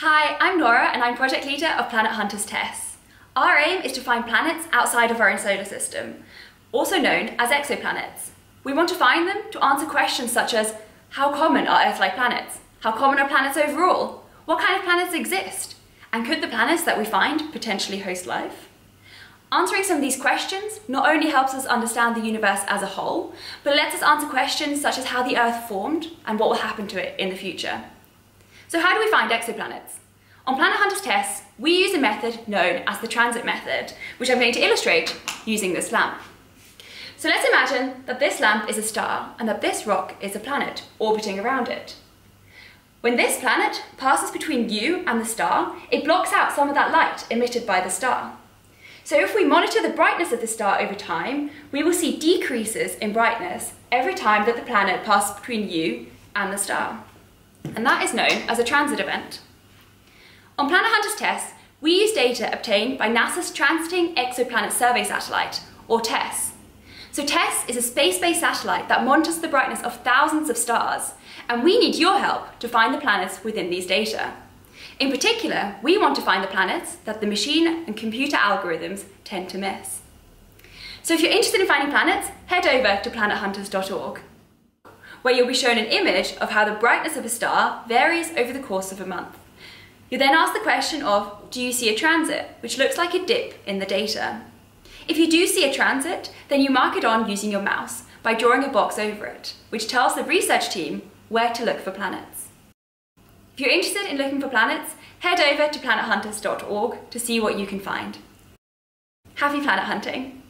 Hi, I'm Nora and I'm project leader of Planet Hunters TESS. Our aim is to find planets outside of our own solar system, also known as exoplanets. We want to find them to answer questions such as how common are Earth-like planets? How common are planets overall? What kind of planets exist? And could the planets that we find potentially host life? Answering some of these questions not only helps us understand the universe as a whole, but lets us answer questions such as how the Earth formed and what will happen to it in the future. So how do we find exoplanets? On Planet Hunters TESS, we use a method known as the transit method, which I'm going to illustrate using this lamp. So let's imagine that this lamp is a star and that this rock is a planet orbiting around it. When this planet passes between you and the star, it blocks out some of that light emitted by the star. So if we monitor the brightness of the star over time, we will see decreases in brightness every time that the planet passes between you and the star. And that is known as a transit event. On Planet Hunters TESS, we use data obtained by NASA's Transiting Exoplanet Survey Satellite, or TESS. So TESS is a space-based satellite that monitors the brightness of thousands of stars, and we need your help to find the planets within these data. In particular, we want to find the planets that the machine and computer algorithms tend to miss. So if you're interested in finding planets, head over to planethunters.org, where you'll be shown an image of how the brightness of a star varies over the course of a month. You then ask the question of, do you see a transit, which looks like a dip in the data. If you do see a transit, then you mark it on using your mouse by drawing a box over it, which tells the research team where to look for planets. If you're interested in looking for planets, head over to planethunters.org to see what you can find. Happy planet hunting!